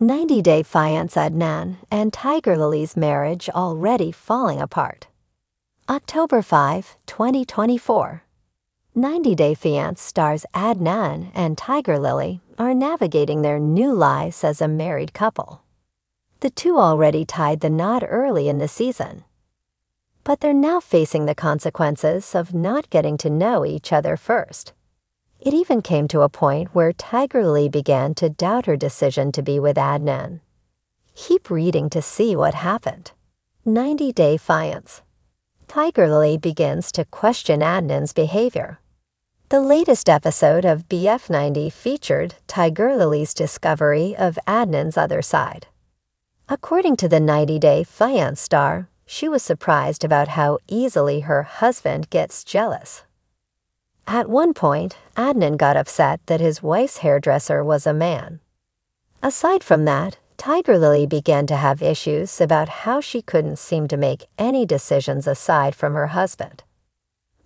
90 Day Fiance Adnan and Tigerlily's marriage already falling apart. October 5, 2024. 90 Day Fiance stars Adnan and Tigerlily are navigating their new lives as a married couple. The two already tied the knot early in the season. But they're now facing the consequences of not getting to know each other first. It even came to a point where Tigerlily began to doubt her decision to be with Adnan. Keep reading to see what happened. 90 Day Fiance. Tigerlily begins to question Adnan's behavior. The latest episode of BF90 featured Tigerlily's discovery of Adnan's other side. According to the 90 Day Fiance star, she was surprised about how easily her husband gets jealous. At one point, Adnan got upset that his wife's hairdresser was a man. Aside from that, Tigerlily began to have issues about how she couldn't seem to make any decisions aside from her husband.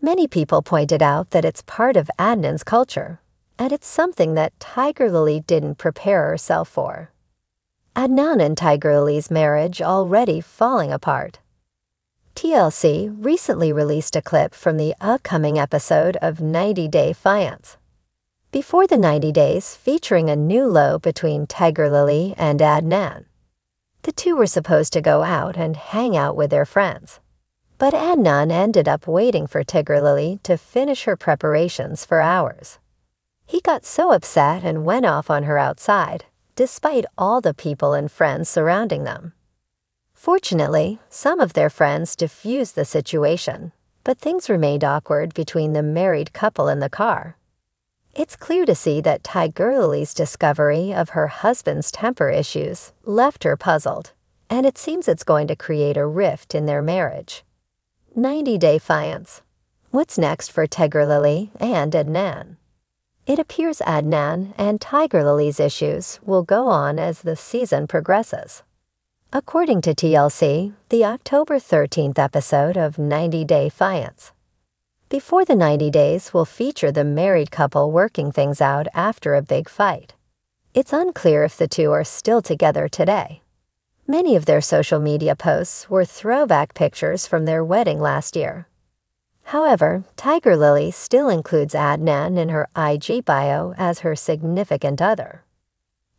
Many people pointed out that it's part of Adnan's culture, and it's something that Tigerlily didn't prepare herself for. Adnan and Tigerlily's marriage already falling apart. TLC recently released a clip from the upcoming episode of 90 Day Fiance. Before the 90 days, featuring a new low between Tigerlily and Adnan. The two were supposed to go out and hang out with their friends. But Adnan ended up waiting for Tigerlily to finish her preparations for hours. He got so upset and went off on her outside, despite all the people and friends surrounding them. Fortunately, some of their friends diffused the situation, but things remained awkward between the married couple in the car. It's clear to see that Tigerlily's discovery of her husband's temper issues left her puzzled, and it seems it's going to create a rift in their marriage. 90 Day Fiance. What's next for Tigerlily and Adnan? It appears Adnan and Tigerlily's issues will go on as the season progresses. According to TLC, the October 13th episode of 90 Day Fiance. Before the 90 days will feature the married couple working things out after a big fight. It's unclear if the two are still together today. Many of their social media posts were throwback pictures from their wedding last year. However, Tigerlily still includes Adnan in her IG bio as her significant other.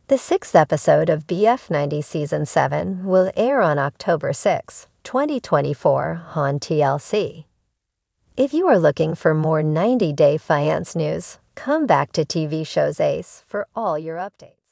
The sixth episode of BF90 Season 7 will air on October 6, 2024 on TLC. If you are looking for more 90 Day Fiance news, come back to TV Shows Ace for all your updates.